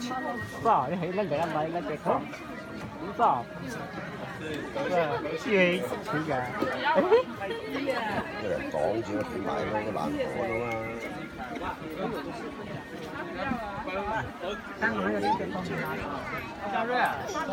是啊，你还两个人买那个床，是啊，是啊，是啊，是啊，买那个难过了嘛。三。瑞，走。